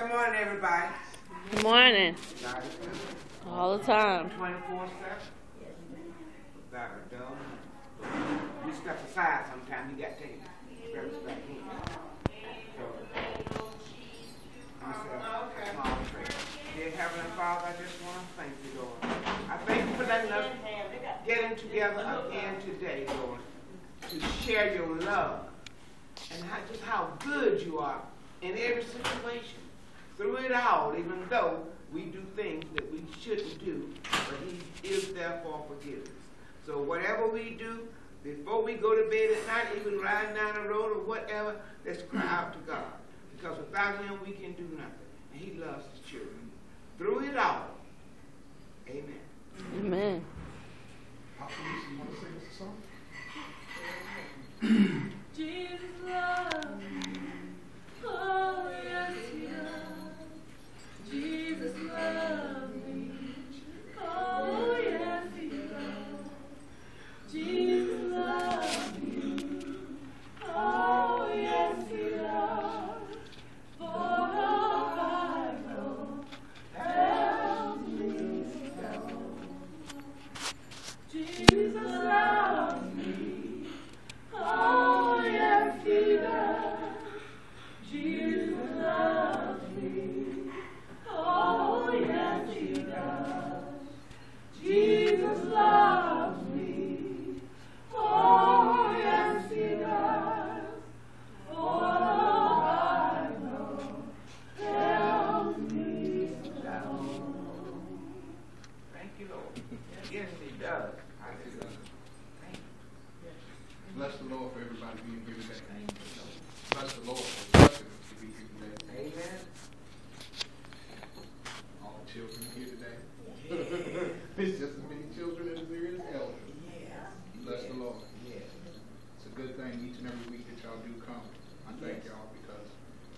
Good morning, everybody. Good morning. All the time. 24 steps. God is done. You step aside sometimes, you got to take reps back in. So, I'm small prayer. Dear Heavenly Father, I just want to thank you, Lord. I thank you for letting us getting together again today, Lord, to share your love and how, just how good you are in every situation. Through it all, even though we do things that we shouldn't do, but He is there for forgiveness. So whatever we do, before we go to bed at night, even riding down the road or whatever, let's cry out to God. Because without Him, we can do nothing. And He loves His children. Through it all, amen. Amen. you want to sing us a song? Jesus loves me. Oh, yes, he does. Jesus loves me. Oh, yes,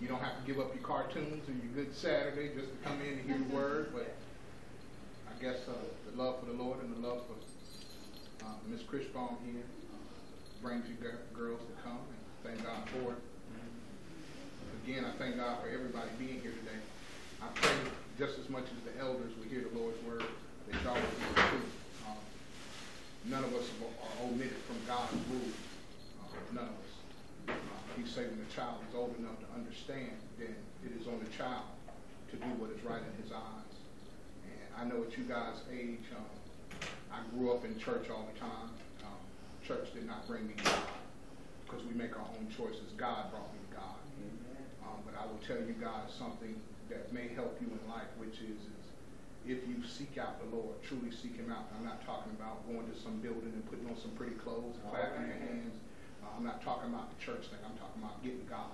you don't have to give up your cartoons or your good Saturday just to come in and hear the word, but I guess uh, the love for the Lord and the love for uh, Miss Chrisbaum here uh, brings you gir- girls to come, and thank God for it. Again, I thank God for everybody being here today. I pray just as much as the elders will hear the Lord's word, that y'all will it too. Um, none of us are omitted from God's rule. Uh, none of us. He said when the child is old enough to understand, then it is on the child to do what is right in his eyes. And I know at you guys' age, um, I grew up in church all the time. Um, church did not bring me to God because we make our own choices. God brought me to God. Um, but I will tell you guys something that may help you in life, which is, is if you seek out the Lord, truly seek Him out. I'm not talking about going to some building and putting on some pretty clothes and clapping your hands. I'm not talking about the church thing. I'm talking about getting God.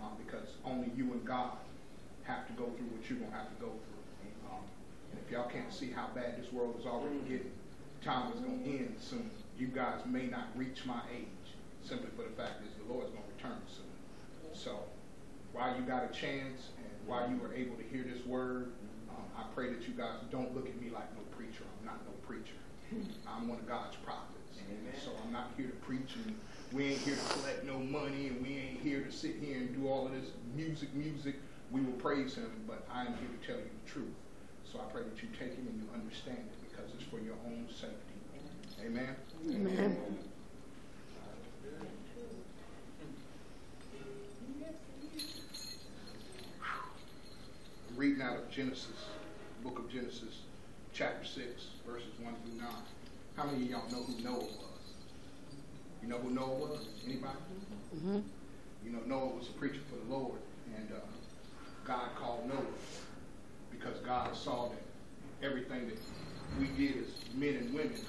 Um, because only you and God have to go through what you're going to have to go through. Um, and if y'all can't see how bad this world is already getting, time is going to end soon. You guys may not reach my age simply for the fact that the Lord is going to return soon. So while you got a chance and while you were able to hear this word, um, I pray that you guys don't look at me like no preacher. I'm not no preacher. I'm one of God's prophets. So I'm not here to preach and we ain't here to collect no money and we ain't here to sit here and do all of this music, music. We will praise him, but I am here to tell you the truth. So I pray that you take it and you understand it because it's for your own safety. Amen. Amen. reading out of Genesis, book of Genesis, chapter 6, verses 1 through 9. How many of y'all know who Noah was? You know who Noah was? Anybody? Mm-hmm. You know, Noah was a preacher for the Lord, and uh, God called Noah because God saw that everything that we did as men and women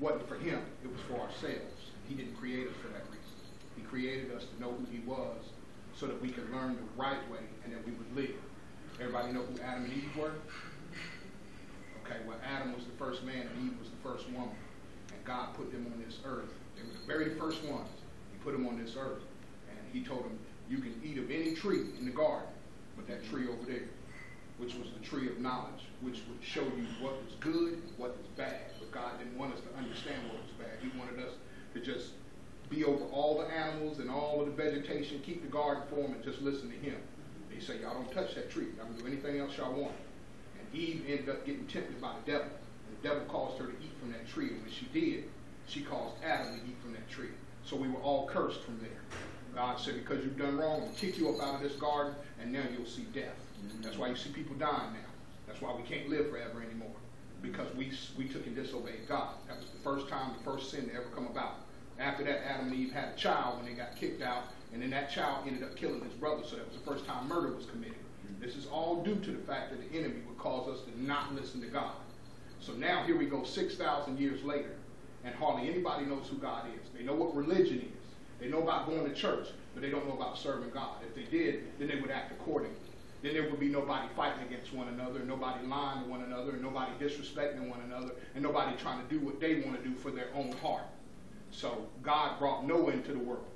wasn't for Him, it was for ourselves. He didn't create us for that reason. He created us to know who He was so that we could learn the right way and that we would live. Everybody know who Adam and Eve were? Okay, well, Adam was the first man and Eve was the first woman. And God put them on this earth. They were the very first ones. He put them on this earth. And he told them, you can eat of any tree in the garden, but that tree over there, which was the tree of knowledge, which would show you what was good and what was bad. But God didn't want us to understand what was bad. He wanted us to just be over all the animals and all of the vegetation, keep the garden for him, and just listen to him. He said, y'all don't touch that tree. Y'all can do anything else y'all want. And Eve ended up getting tempted by the devil. And the devil caused her to eat from that tree. And when she did, she caused Adam to eat from that tree. So we were all cursed from there. God said, because you've done wrong, I'll kick you up out of this garden, and now you'll see death. Mm-hmm. That's why you see people dying now. That's why we can't live forever anymore. Because we, we took and disobeyed God. That was the first time, the first sin to ever come about. After that, Adam and Eve had a child when they got kicked out, and then that child ended up killing his brother, so that was the first time murder was committed. Mm-hmm. This is all due to the fact that the enemy would cause us to not listen to God. So now here we go 6,000 years later, and hardly anybody knows who God is. They know what religion is. They know about going to church, but they don't know about serving God. If they did, then they would act accordingly. Then there would be nobody fighting against one another, nobody lying to one another, and nobody disrespecting one another, and nobody trying to do what they want to do for their own heart. So God brought Noah into the world.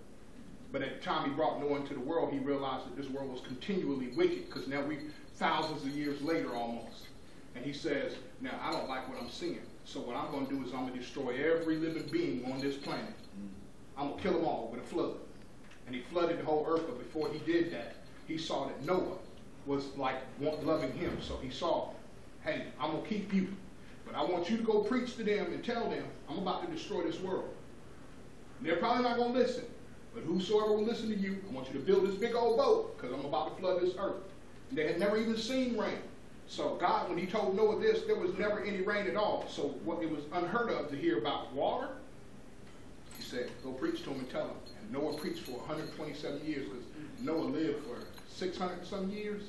But at the time he brought Noah into the world, he realized that this world was continually wicked, because now we thousands of years later almost. And he says, now I don't like what I'm seeing. So what I'm going to do is I'm going to destroy every living being on this planet. I'm going to kill them all with a flood. And he flooded the whole earth, but before he did that, he saw that Noah was like loving him. So he saw, hey, I'm going to keep you. But I want you to go preach to them and tell them, I'm about to destroy this world. And they're probably not going to listen. But whosoever will listen to you, I want you to build this big old boat because I'm about to flood this earth. And they had never even seen rain. So God, when he told Noah this, there was never any rain at all. So what it was unheard of to hear about water. He said, go preach to him and tell him. And Noah preached for 127 years because Noah lived for 600 some years.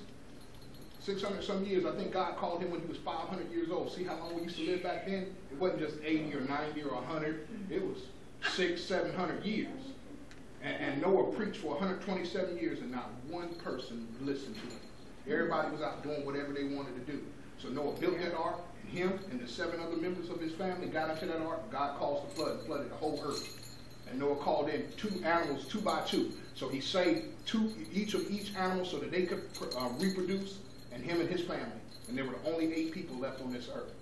600 some years. I think God called him when he was 500 years old. See how long we used to live back then? It wasn't just 80 or 90 or 100. It was six, 700 years. And, and Noah preached for 127 years and not one person listened to him. Everybody was out doing whatever they wanted to do. So Noah built that ark, and him and the seven other members of his family got into that ark. God caused the flood, flooded the whole earth. And Noah called in two animals, two by two. So he saved two, each of each animal so that they could uh, reproduce, and him and his family. And there were the only eight people left on this earth.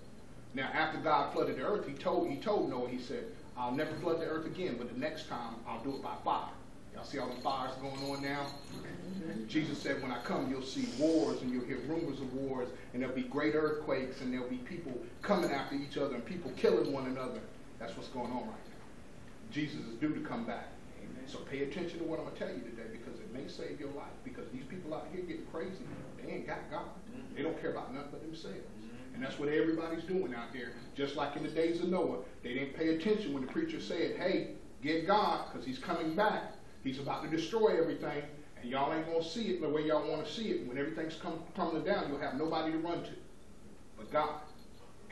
Now, after God flooded the earth, he told he told Noah, he said, I'll never flood the earth again, but the next time I'll do it by fire. Y'all see all the fires going on now? Jesus said, when I come, you'll see wars and you'll hear rumors of wars and there'll be great earthquakes and there'll be people coming after each other and people killing one another. That's what's going on right now. Jesus is due to come back. Amen. So pay attention to what I'm going to tell you today because it may save your life because these people out here getting crazy. They ain't got God. Mm-hmm. They don't care about nothing but themselves. Mm-hmm. And that's what everybody's doing out there. Just like in the days of Noah, they didn't pay attention when the preacher said, hey, get God because he's coming back. He's about to destroy everything. And y'all ain't going to see it the way y'all want to see it. When everything's come, crumbling down, you'll have nobody to run to but God.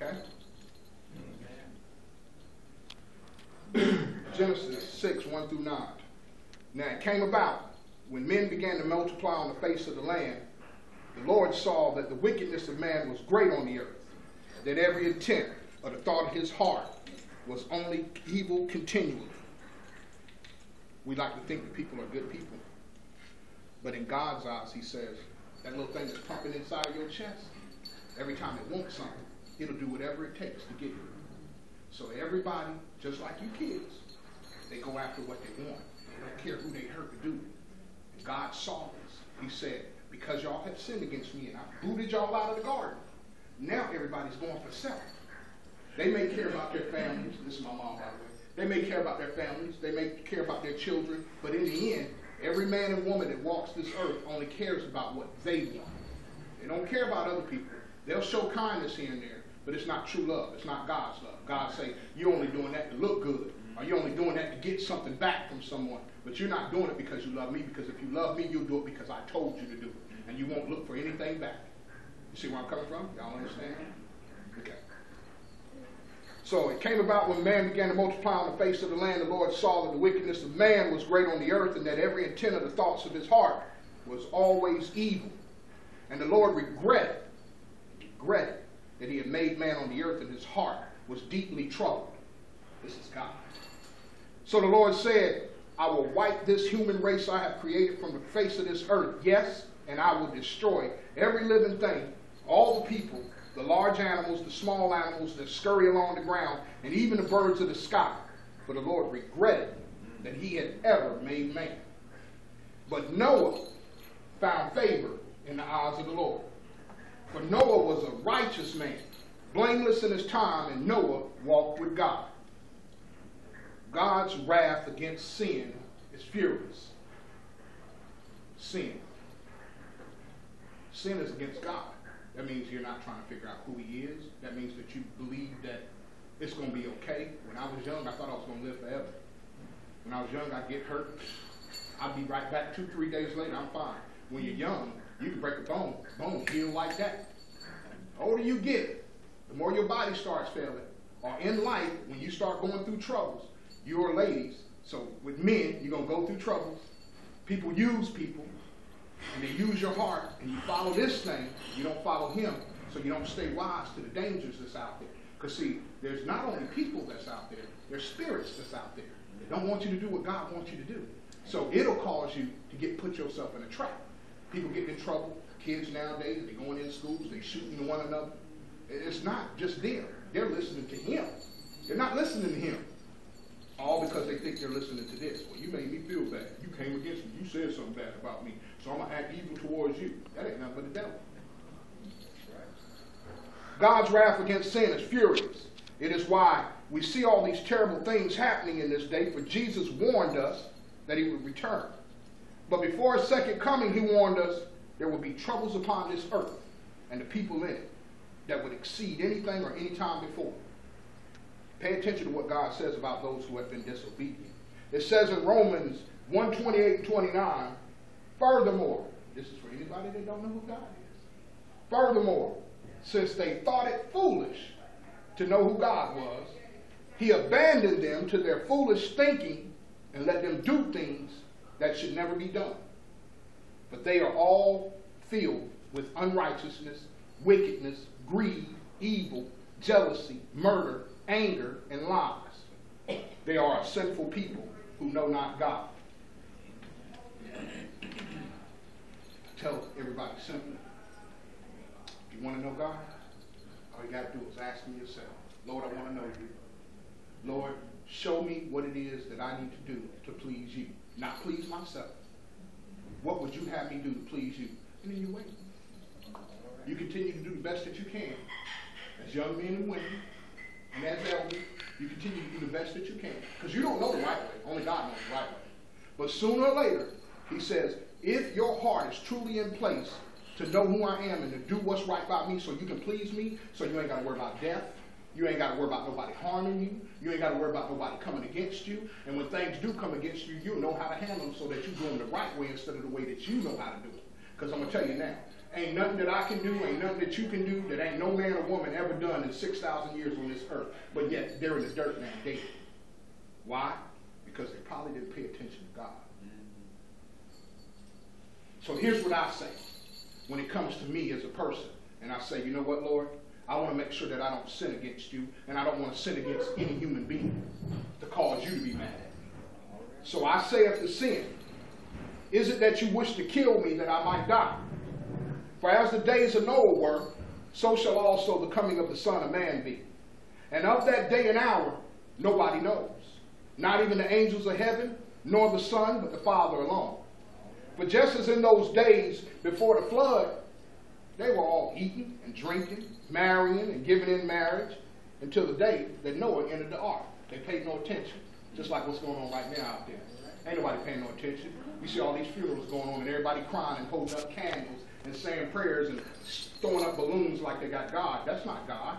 Okay? Genesis 6, 1 through 9. Now it came about when men began to multiply on the face of the land, the Lord saw that the wickedness of man was great on the earth, that every intent of the thought of his heart was only evil continually. We like to think that people are good people. But in God's eyes, he says, that little thing that's pumping inside your chest, every time it wants something, it'll do whatever it takes to get it. So everybody, just like you kids, they go after what they want. They don't care who they hurt to do it. And God saw this. He said, because y'all have sinned against me and I booted y'all out of the garden, now everybody's going for self. They may care about their families. This is my mom, by the way. They may care about their families. They may care about their children. But in the end, every man and woman that walks this earth only cares about what they want. They don't care about other people. They'll show kindness here and there, but it's not true love. It's not God's love. God say, you're only doing that to look good. Or you're only doing that to get something back from someone. But you're not doing it because you love me, because if you love me, you'll do it because I told you to do it. And you won't look for anything back. You see where I'm coming from? Y'all understand? Okay. So it came about when man began to multiply on the face of the land, the Lord saw that the wickedness of man was great on the earth, and that every intent of the thoughts of his heart was always evil. And the Lord regretted, regretted that he had made man on the earth, and his heart was deeply troubled. This is God. So the Lord said, I will wipe this human race I have created from the face of this earth, yes, and I will destroy every living thing, all the people the large animals, the small animals that scurry along the ground, and even the birds of the sky. For the Lord regretted that he had ever made man. But Noah found favor in the eyes of the Lord. For Noah was a righteous man, blameless in his time, and Noah walked with God. God's wrath against sin is furious. Sin. Sin is against God. That means you're not trying to figure out who he is. That means that you believe that it's going to be okay. When I was young, I thought I was going to live forever. When I was young, I'd get hurt. I'd be right back two, three days later, I'm fine. When you're young, you can break a bone. Bone heal like that. The older you get, the more your body starts failing. Or in life, when you start going through troubles, you're ladies. So with men, you're going to go through troubles. People use people, and they use your heart, and you follow this thing, you don't follow him, so you don't stay wise to the dangers that's out there. Because see, there's not only people that's out there, there's spirits that's out there. They don't want you to do what God wants you to do. So it'll cause you to get put yourself in a trap. People getting in trouble. Kids nowadays, they're going in schools, they're shooting one another. It's not just them. They're listening to him. They're not listening to him. All because they think they're listening to this. Well, you made me feel bad. You came against me. You said something bad about me. So I'm going to act evil towards you. That ain't nothing but the devil. God's wrath against sin is furious. It is why we see all these terrible things happening in this day, for Jesus warned us that he would return. But before his second coming, he warned us there would be troubles upon this earth and the people in it that would exceed anything or any time before. Pay attention to what God says about those who have been disobedient. It says in Romans 128 and 29, furthermore, this is for anybody that don't know who God is. Furthermore, since they thought it foolish to know who God was, he abandoned them to their foolish thinking and let them do things that should never be done. But they are all filled with unrighteousness, wickedness, greed, evil, jealousy, murder, anger, and lies. They are a sinful people who know not God. Tell everybody simply, if you want to know God, all you got to do is ask me yourself, Lord, I want to know you. Lord, show me what it is that I need to do to please you, not please myself. What would you have me do to please you? And then you wait. You continue to do the best that you can as young men and women and as elders. You continue to do the best that you can because you don't know the right way. Only God knows the right way. But sooner or later, he says, if your heart is truly in place to know who I am and to do what's right by me so you can please me, so you ain't got to worry about death, you ain't got to worry about nobody harming you. You ain't got to worry about nobody coming against you. And when things do come against you, you'll know how to handle them so that you do them the right way instead of the way that you know how to do it. Because I'm going to tell you now, ain't nothing that I can do, ain't nothing that you can do that ain't no man or woman ever done in 6,000 years on this earth. But yet, they're in the dirt now, dead. Why? Because they probably didn't pay attention to God. So here's what I say when it comes to me as a person. And I say, you know what, Lord? I want to make sure that I don't sin against you, and I don't want to sin against any human being to cause you to be mad at me. So I say the sin, is it that you wish to kill me that I might die? For as the days of Noah were, so shall also the coming of the Son of Man be. And of that day and hour, nobody knows. Not even the angels of heaven, nor the Son, but the Father alone. But just as in those days before the flood, they were all eating and drinking, marrying and giving in marriage until the day that Noah entered the ark. They paid no attention, just like what's going on right now out there. Ain't nobody paying no attention. We see all these funerals going on and everybody crying and holding up candles and saying prayers and throwing up balloons like they got God. That's not God.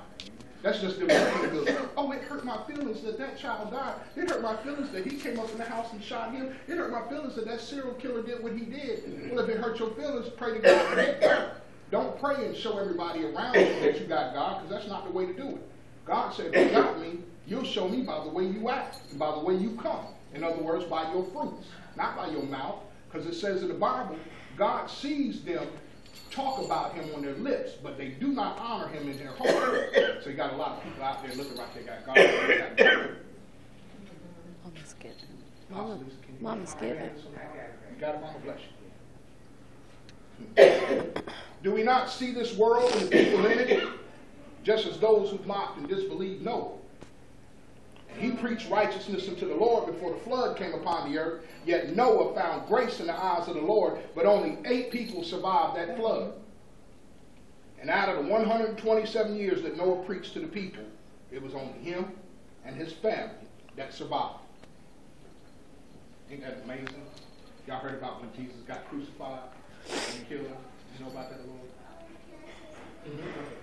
That's just them saying, oh, it hurt my feelings that that child died. It hurt my feelings that he came up in the house and shot him. It hurt my feelings that that serial killer did what he did. Well, if it hurt your feelings, pray to God. Don't pray and show everybody around you that you got God, because that's not the way to do it. God said, if you got me, you'll show me by the way you act, by the way you come. In other words, by your fruits, not by your mouth, because it says in the Bible, God sees them talk about him on their lips, but they do not honor him in their heart. so you got a lot of people out there looking like they got God. They got God. Mama's. Mama, Mama's getting. You got it, Mama bless you. Do we not see this world and the people in it, just as those who mocked and disbelieved Noah? He preached righteousness unto the Lord before the flood came upon the earth. Yet Noah found grace in the eyes of the Lord, but only eight people survived that flood. And out of the 127 years that Noah preached to the people, it was only him and his family that survived. Ain't that amazing? Y'all heard about when Jesus got crucified and killed? You know about that, Lord? Mm-hmm.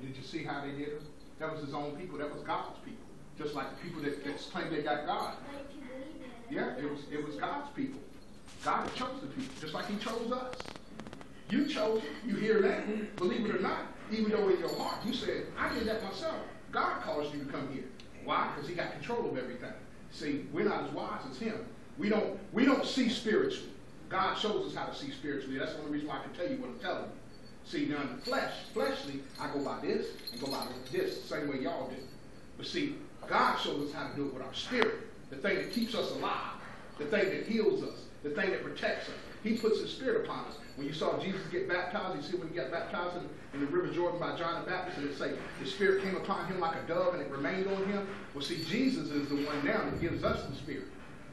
did you see how they did it? That was his own people. That was God's people. Just like the people that, that claim they got God. Yeah, it was it was God's people. God chose the people, just like He chose us. You chose. You hear that? Believe it or not, even though in your heart you said, "I did that myself." God caused you to come here. Why? Because He got control of everything. See, we're not as wise as Him. We don't we don't see spiritually. God shows us how to see spiritually. That's the only reason why I can tell you what I'm telling you. See, now in the flesh, fleshly, I go by this and go by this, the same way y'all do. But see, God shows us how to do it with our spirit, the thing that keeps us alive, the thing that heals us, the thing that protects us. He puts his spirit upon us. When you saw Jesus get baptized, you see when he got baptized in, in the River Jordan by John the Baptist, and it say the spirit came upon him like a dove and it remained on him. Well, see, Jesus is the one now that gives us the spirit.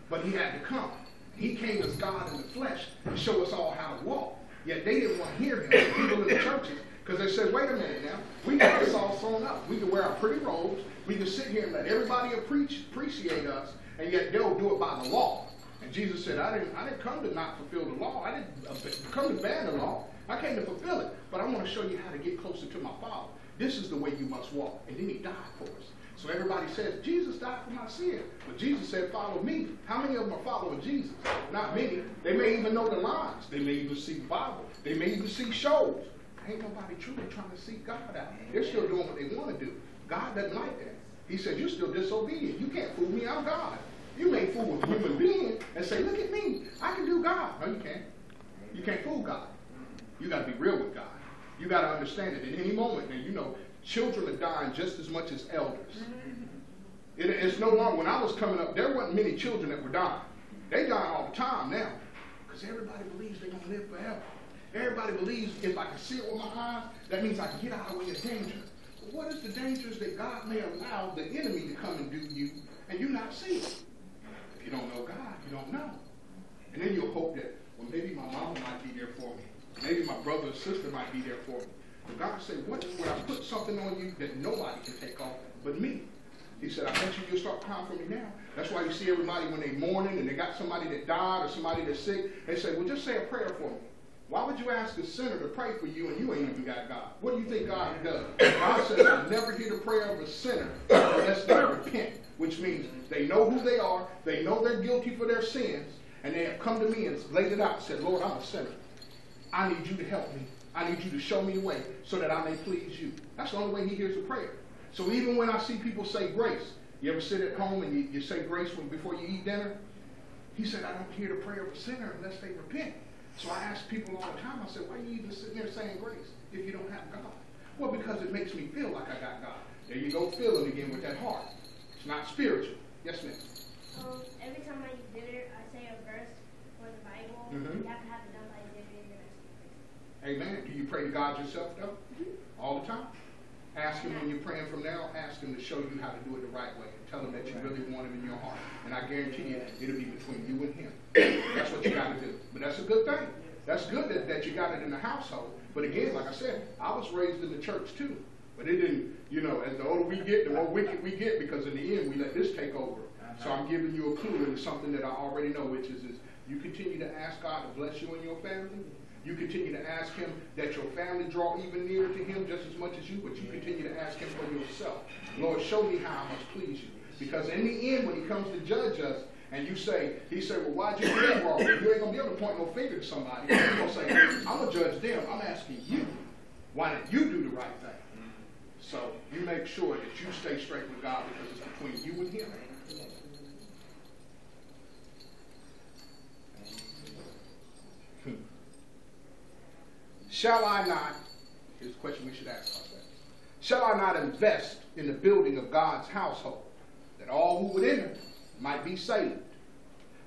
But he had to come. He came as God in the flesh to show us all how to walk. Yet they didn't want to hear him, people in the churches, because they said, wait a minute now, we got this all sewn up. We can wear our pretty robes, we can sit here and let everybody appreciate us, and yet they'll do it by the law. And Jesus said, I didn't, I didn't come to not fulfill the law. I didn't uh, come to ban the law. I came to fulfill it. But I want to show you how to get closer to my Father. This is the way you must walk. And then he died for us. So everybody says, Jesus died for my sin. But Jesus said, follow me. How many of them are following Jesus? Not many. They may even know the lines. They may even see the Bible. They may even see shows. Ain't nobody truly trying to seek God out. They're still doing what they want to do. God doesn't like that. He said, you're still disobedient. You can't fool me. I'm God. You may fool a human being and say, look at me. I can do God. No, you can't. You can't fool God. You got to be real with God. You got to understand it. In any moment, and you know, children are dying just as much as elders. It, it's no longer, when I was coming up, there weren't many children that were dying. They die all the time now because everybody believes they're going to live forever. Everybody believes if I can see it with my eyes, that means I can get out of the way of danger. But what is the dangers that God may allow the enemy to come and do you and you not see it? If you don't know God, you don't know. And then you'll hope that, well, maybe my mom might be there for me. Maybe my brother or sister might be there for me. But God said, what would I put something on you that nobody can take off but me? He said, I bet you you'll start crying for me now. That's why you see everybody when they mourning and they got somebody that died or somebody that's sick, they say, well, just say a prayer for me. Why would you ask a sinner to pray for you and you ain't even got God? What do you think God does? God says, I never hear the prayer of a sinner unless they repent, which means they know who they are, they know they're guilty for their sins, and they have come to me and laid it out said, Lord, I'm a sinner. I need you to help me. I need you to show me the way so that I may please you. That's the only way he hears a prayer. So even when I see people say grace, you ever sit at home and you, you say grace when, before you eat dinner? He said, I don't hear the prayer of a sinner unless they repent. So I ask people all the time, I said, why are you even sitting there saying grace if you don't have God? Well, because it makes me feel like I got God. There you go, feeling again with that heart. It's not spiritual. Yes, ma'am. Um, every time I eat dinner, I say a verse for the Bible. Mm-hmm. You have to have it done by dinner. Amen. Do you pray to God yourself, though? Mm-hmm. All the time? Ask him when you're praying from now, ask him to show you how to do it the right way. Tell him that you really want him in your heart. And I guarantee you, it'll be between you and him. That's what you got to do. But that's a good thing. That's good that, that you got it in the household. But again, like I said, I was raised in the church too. But it didn't, you know, as the older we get, the more wicked we get because in the end we let this take over. So I'm giving you a clue into something that I already know, which is, is you continue to ask God to bless you and your family you continue to ask him that your family draw even nearer to him just as much as you, but you continue to ask him for yourself. Lord, show me how I must please you. Because in the end, when he comes to judge us, and you say, he said, well, why'd you do that wrong? You ain't to be able to point no finger to somebody. You're to say, I'm to judge them. I'm asking you, why didn't you do the right thing? So you make sure that you stay straight with God because it's between you and him. Hmm. Shall I not, here's a question we should ask ourselves, shall I not invest in the building of God's household, that all who would enter might be saved?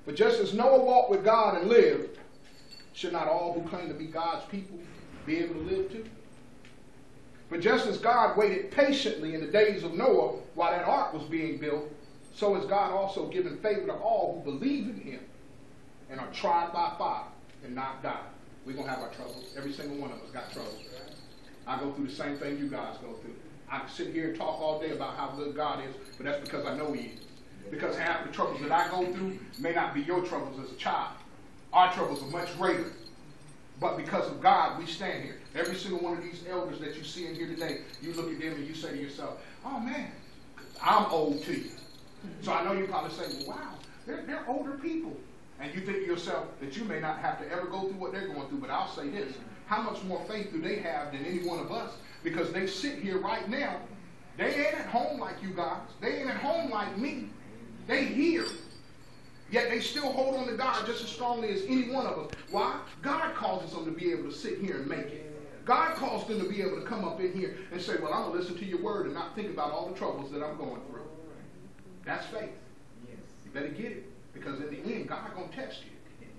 But just as Noah walked with God and lived, should not all who claim to be God's people be able to live too? But just as God waited patiently in the days of Noah while that ark was being built, so has God also given favor to all who believe in him and are tried by fire and not die. We're going to have our troubles. Every single one of us got troubles. I go through the same thing you guys go through. I can sit here and talk all day about how good God is, but that's because I know he is. Because half the troubles that I go through may not be your troubles as a child. Our troubles are much greater. But because of God, we stand here. Every single one of these elders that you see in here today, you look at them and you say to yourself, oh man, I'm old to you. So I know you probably say, wow, they're, they're older people. And you think to yourself that you may not have to ever go through what they're going through, but I'll say this. How much more faith do they have than any one of us? Because they sit here right now. They ain't at home like you guys. They ain't at home like me. They hear. Yet they still hold on to God just as strongly as any one of us. Why? God causes them to be able to sit here and make it. God calls them to be able to come up in here and say, Well, I'm going to listen to your word and not think about all the troubles that I'm going through. That's faith. Yes. You better get it. Because in the end, God going to test you.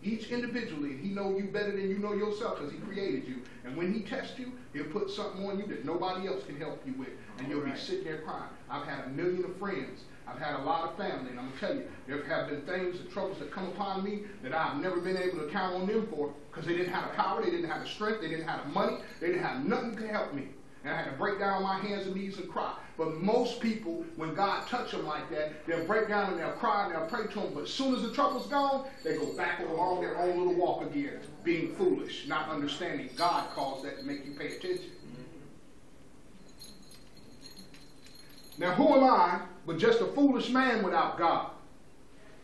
Each individually, he know you better than you know yourself because he created you. And when he tests you, he'll put something on you that nobody else can help you with. And you'll be sitting there crying. I've had a million of friends I've had a lot of family, and I'm to tell you, there have been things and troubles that come upon me that I've never been able to count on them for because they didn't have the power, they didn't have the strength, they didn't have the money, they didn't have nothing to help me. And I had to break down on my hands and knees and cry. But most people, when God touch them like that, they'll break down and they'll cry and they'll pray to him. But as soon as the trouble's gone, they go back along their own little walk again, being foolish, not understanding. God calls that to make you pay attention. Now, who am I but just a foolish man without God?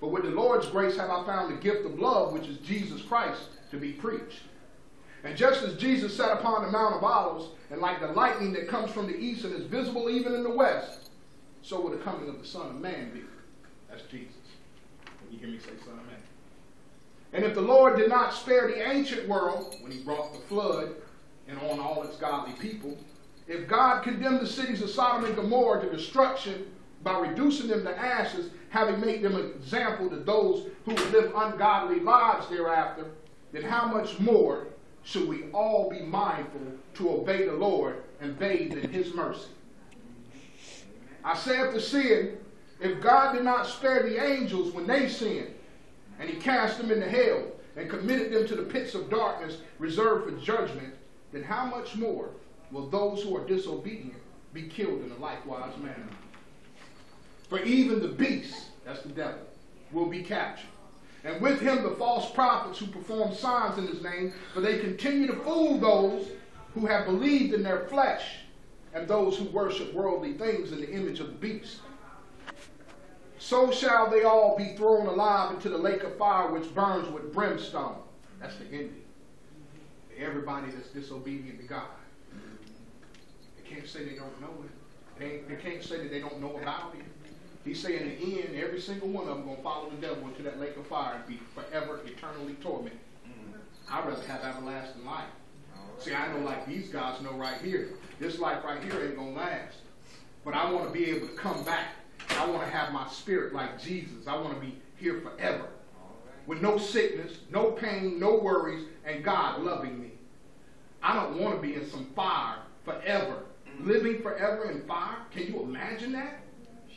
But with the Lord's grace have I found the gift of love, which is Jesus Christ, to be preached. And just as Jesus sat upon the Mount of Olives, and like the lightning that comes from the east and is visible even in the west, so will the coming of the Son of Man be. That's Jesus. When you hear me say Son of Man. And if the Lord did not spare the ancient world when he brought the flood and on all its godly people, if God condemned the cities of Sodom and Gomorrah to destruction by reducing them to ashes, having made them an example to those who live ungodly lives thereafter, then how much more should we all be mindful to obey the Lord and bathe in his mercy? I say after sin, if God did not spare the angels when they sinned, and he cast them into hell and committed them to the pits of darkness reserved for judgment, then how much more will those who are disobedient be killed in a likewise manner. For even the beast, that's the devil, will be captured. And with him the false prophets who perform signs in his name, for they continue to fool those who have believed in their flesh and those who worship worldly things in the image of the beast. So shall they all be thrown alive into the lake of fire which burns with brimstone. That's the ending. Everybody that's disobedient to God They can't say they don't know it. They, they can't say that they don't know about it. He saying in the end, every single one of them going to follow the devil into that lake of fire and be forever, eternally tormented. Mm-hmm. I'd rather have everlasting life. See, I know like these guys know right here. This life right here ain't going to last. But I want to be able to come back. I want to have my spirit like Jesus. I want to be here forever. With no sickness, no pain, no worries, and God loving me. I don't want to be in some fire forever mm-hmm. living forever in fire. Can you imagine that?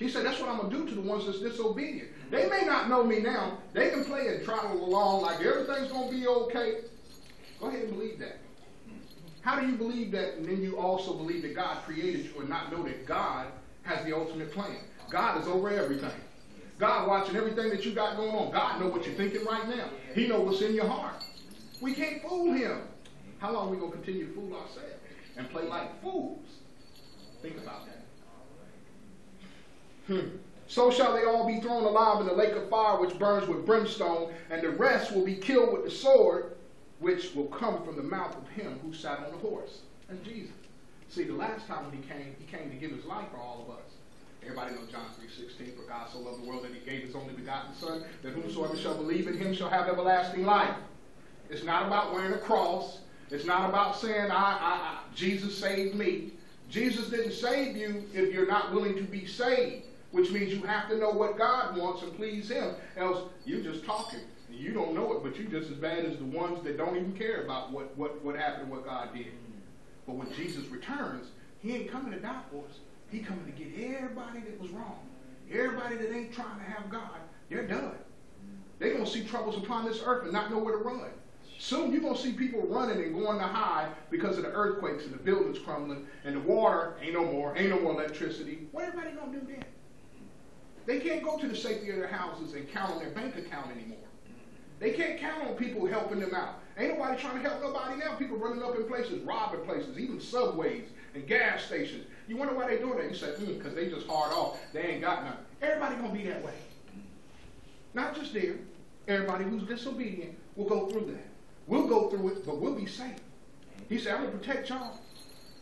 He said, That's what I'm going to do to the ones that's disobedient. They may not know me now. They can play and trottle along like everything's going to be okay. Go ahead and believe that. How do you believe that and then you also believe that God created you and not know that God has the ultimate plan? God is over everything. God watching everything that you got going on. God know what you're thinking right now. He know what's in your heart. We can't fool him. How long we going to continue to fool ourselves and play like fools? Think about that. Hmm. So shall they all be thrown alive in the lake of fire which burns with brimstone, and the rest will be killed with the sword which will come from the mouth of him who sat on the horse. And Jesus. See, the last time when he came, he came to give his life for all of us. Everybody knows John 3.16, for God so loved the world that he gave his only begotten Son, that whomsoever shall believe in him shall have everlasting life. It's not about wearing a cross. It's not about saying, I, I, I Jesus saved me. Jesus didn't save you if you're not willing to be saved. Which means you have to know what God wants and please Him, else you're just talking. You don't know it, but you're just as bad as the ones that don't even care about what, what, what happened, and what God did. But when Jesus returns, He ain't coming to die for us. He coming to get everybody that was wrong. Everybody that ain't trying to have God, they're done. They're going to see troubles upon this earth and not know where to run. Soon you're going to see people running and going to hide because of the earthquakes and the buildings crumbling and the water ain't no more, ain't no more electricity. What everybody going to do then? They can't go to the safety of their houses and count on their bank account anymore. They can't count on people helping them out. Ain't nobody trying to help nobody now. People running up in places, robbing places, even subways and gas stations. You wonder why they doing that? You say, hmm, because they just hard off. They ain't got nothing. Everybody gonna be that way. Not just there. Everybody who's disobedient will go through that. We'll go through it, but we'll be safe. He said, I'm gonna protect y'all.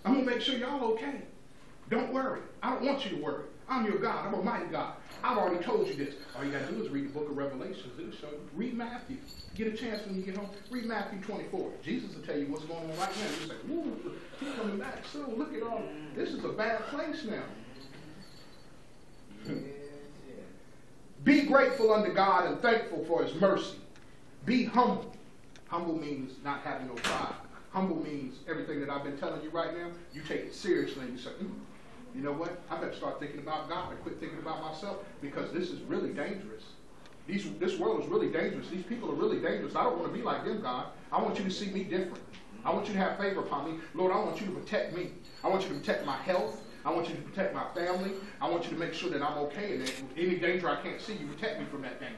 I'm gonna make sure y'all okay. Don't worry. I don't want you to worry. I'm your God. I'm a mighty God. I've already told you this. All you got to do is read the book of Revelations. It'll show you. Read Matthew. Get a chance when you get home. Read Matthew 24. Jesus will tell you what's going on right now. You say, "Ooh, he's coming back soon. Look at all. This is a bad place now. Be grateful unto God and thankful for his mercy. Be humble. Humble means not having no pride. Humble means everything that I've been telling you right now, you take it seriously and you say, mm, you know what? I better start thinking about God and quit thinking about myself because this is really dangerous. These, this world is really dangerous. These people are really dangerous. I don't want to be like them, God. I want you to see me different. I want you to have favor upon me. Lord, I want you to protect me. I want you to protect my health. I want you to protect my family. I want you to make sure that I'm okay and that any danger I can't see, you protect me from that danger.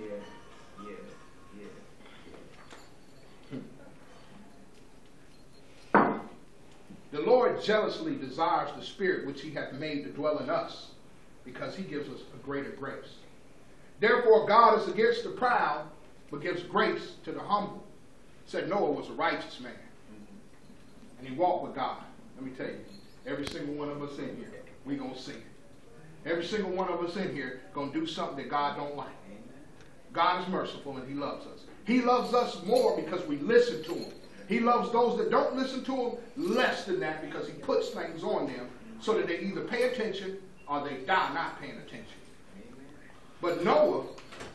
Yeah. The Lord jealously desires the Spirit which He hath made to dwell in us, because He gives us a greater grace. Therefore, God is against the proud, but gives grace to the humble. Said Noah was a righteous man, and he walked with God. Let me tell you, every single one of us in here, we gonna see it. Every single one of us in here gonna do something that God don't like. God is merciful and He loves us. He loves us more because we listen to Him. He loves those that don't listen to him less than that because he puts things on them so that they either pay attention or they die not paying attention. But Noah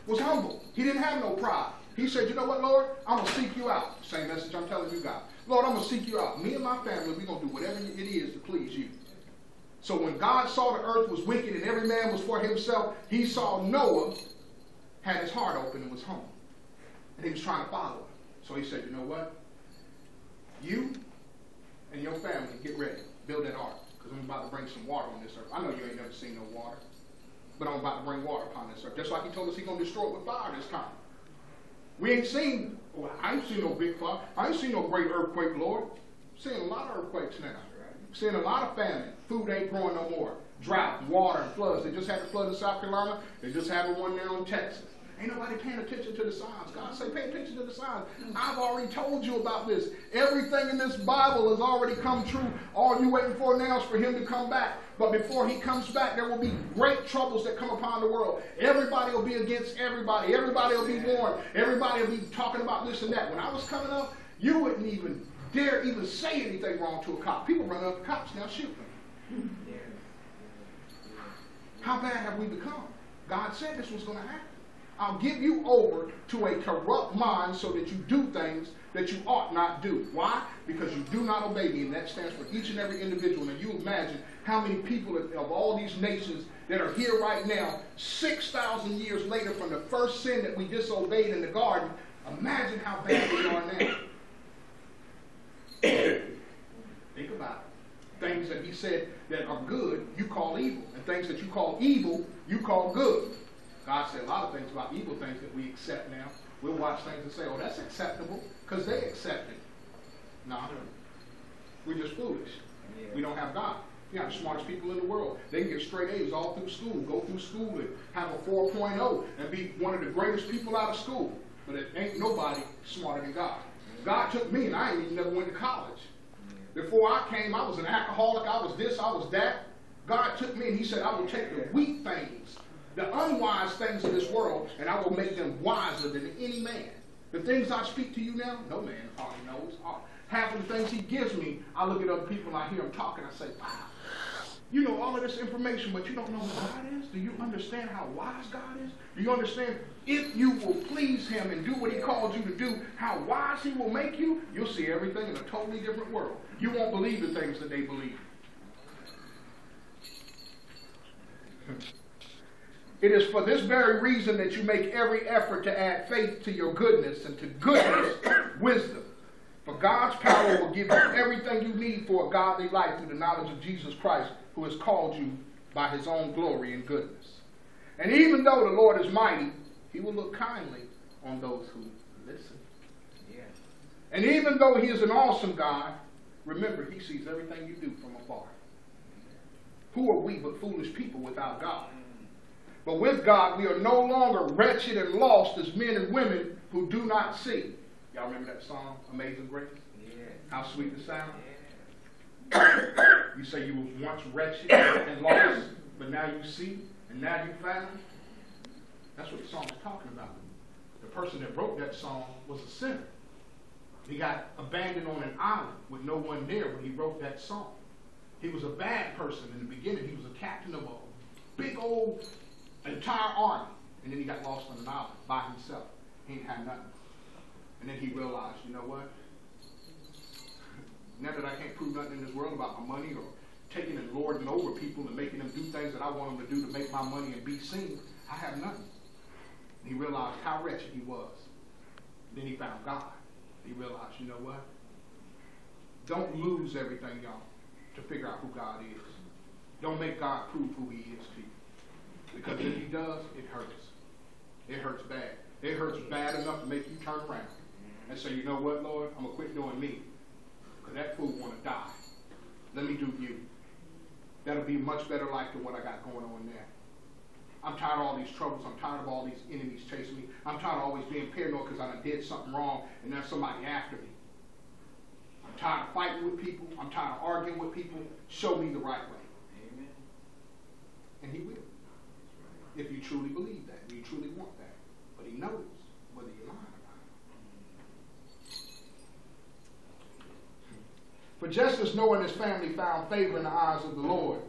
was humble. He didn't have no pride. He said, you know what, Lord? I'm going to seek you out. Same message I'm telling you God. Lord, I'm going to seek you out. Me and my family, we're going to do whatever it is to please you. So when God saw the earth was wicked and every man was for himself, he saw Noah had his heart open and was humble. And he was trying to follow him. So he said, you know what? You and your family get ready. Build that ark. Because I'm about to bring some water on this earth. I know you ain't never seen no water. But I'm about to bring water upon this earth. Just like he told us he's going to destroy it with fire this time. We ain't seen, well, I ain't seen no big fire. I ain't seen no great earthquake, Lord. I'm seeing a lot of earthquakes now. I'm seeing a lot of famine. Food ain't growing no more. Drought, water, and floods. They just had a flood in South Carolina. They just having one now in Texas. Ain't nobody paying attention to the signs. God say, pay attention to the signs. I've already told you about this. Everything in this Bible has already come true. All you waiting for now is for him to come back. But before he comes back, there will be great troubles that come upon the world. Everybody will be against everybody. Everybody will be warned. Everybody will be talking about this and that. When I was coming up, you wouldn't even dare even say anything wrong to a cop. People run up to cops now shoot them. How bad have we become? God said this was going to happen. I'll give you over to a corrupt mind so that you do things that you ought not do. Why? Because you do not obey me, and that stands for each and every individual. And you imagine how many people of all these nations that are here right now, 6,000 years later from the first sin that we disobeyed in the garden, imagine how bad we are now. Think about it. Things that he said that are good, you call evil. And things that you call evil, you call good. God said a lot of things about evil things that we accept now. We'll watch things and say, oh, that's acceptable because they accept it. No, we're just foolish. Yeah. We don't have God. You have the smartest people in the world. They can get straight A's all through school, go through school and have a 4.0 and be one of the greatest people out of school. But it ain't nobody smarter than God. God took me and I ain't even never went to college. Before I came, I was an alcoholic. I was this, I was that. God took me and he said, I will take the weak things the unwise things of this world, and I will make them wiser than any man. The things I speak to you now, no man hardly knows. Uh, half of the things he gives me, I look at other people and I hear them talking, I say, wow, you know all of this information, but you don't know who God is? Do you understand how wise God is? Do you understand if you will please Him and do what He called you to do, how wise He will make you? You'll see everything in a totally different world. You won't believe the things that they believe. It is for this very reason that you make every effort to add faith to your goodness and to goodness, wisdom. For God's power will give you everything you need for a godly life through the knowledge of Jesus Christ, who has called you by his own glory and goodness. And even though the Lord is mighty, he will look kindly on those who listen. Yeah. And even though he is an awesome God, remember, he sees everything you do from afar. Who are we but foolish people without God? But with God, we are no longer wretched and lost as men and women who do not see. Y'all remember that song, Amazing Grace? Yeah. How sweet the sound? Yeah. you say you was once wretched and lost, but now you see, and now you found. That's what the song is talking about. The person that wrote that song was a sinner. He got abandoned on an island with no one there when he wrote that song. He was a bad person in the beginning. He was a captain of a big old entire army. And then he got lost on an island by himself. He ain't had nothing. And then he realized, you know what? Now that I can't prove nothing in this world about my money or taking and lording over people and making them do things that I want them to do to make my money and be seen, I have nothing. And he realized how wretched he was. Then he found God. He realized, you know what? Don't lose everything, y'all, to figure out who God is. Don't make God prove who he is to you. Because if he does, it hurts. It hurts bad. It hurts bad enough to make you turn around and say, you know what, Lord, I'm going to quit doing me. Because that fool want to die. Let me do you. That'll be a much better life than what I got going on there. I'm tired of all these troubles. I'm tired of all these enemies chasing me. I'm tired of always being paranoid because I did something wrong and there's somebody after me. I'm tired of fighting with people. I'm tired of arguing with people. Show me the right way. Amen. And he will if you truly believe that, you truly want that. But he knows whether you're lying about it. For just as Noah and his family found favor in the eyes of the Lord,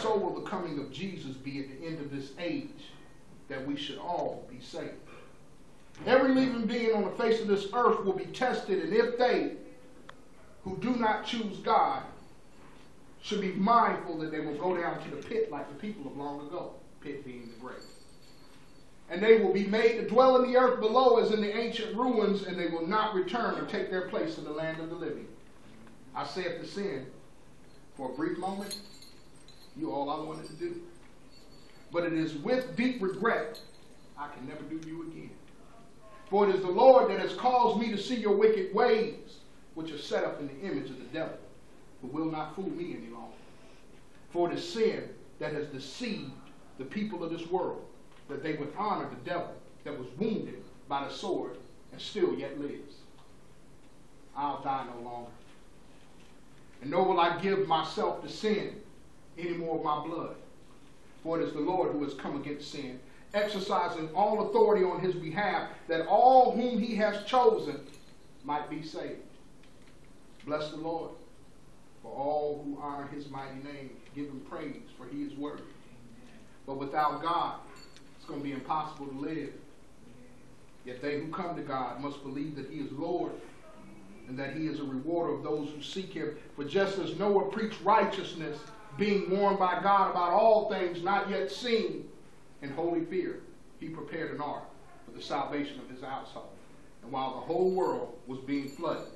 so will the coming of Jesus be at the end of this age, that we should all be saved. Every living being on the face of this earth will be tested, and if they who do not choose God should be mindful that they will go down to the pit like the people of long ago pit being the grave. And they will be made to dwell in the earth below as in the ancient ruins, and they will not return or take their place in the land of the living. I saith to sin, for a brief moment, you all I wanted to do. But it is with deep regret I can never do you again. For it is the Lord that has caused me to see your wicked ways, which are set up in the image of the devil, who will not fool me any longer. For it is sin that has deceived the people of this world, that they would honor the devil that was wounded by the sword and still yet lives. I'll die no longer. And nor will I give myself to sin any more of my blood. For it is the Lord who has come against sin, exercising all authority on his behalf, that all whom he has chosen might be saved. Bless the Lord for all who honor his mighty name. Give him praise, for he is worthy. But without God, it's going to be impossible to live. Yet they who come to God must believe that he is Lord and that he is a rewarder of those who seek him. For just as Noah preached righteousness, being warned by God about all things not yet seen, in holy fear, he prepared an ark for the salvation of his household. And while the whole world was being flooded,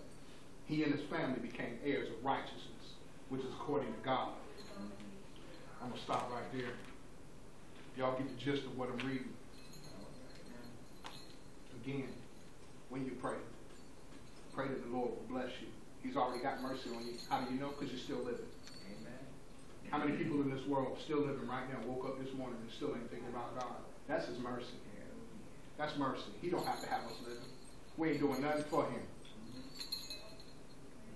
he and his family became heirs of righteousness, which is according to God. I'm going to stop right there. Y'all get the gist of what I'm reading. Again, when you pray, pray that the Lord will bless you. He's already got mercy on you. How do you know? Because you're still living. Amen. How many people in this world still living right now, woke up this morning and still ain't thinking about God? That's his mercy. That's mercy. He don't have to have us living. We ain't doing nothing for him.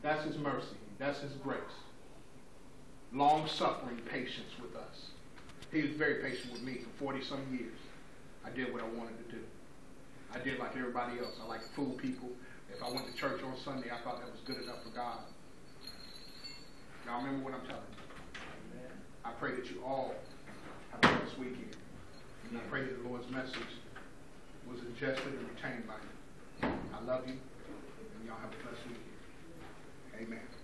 That's his mercy. That's his grace. Long suffering patience with us. He was very patient with me for 40 some years. I did what I wanted to do. I did like everybody else. I like to fool people. If I went to church on Sunday, I thought that was good enough for God. Y'all remember what I'm telling you? Amen. I pray that you all have a blessed weekend. And I pray that the Lord's message was ingested and retained by you. I love you, and y'all have a blessed weekend. Amen.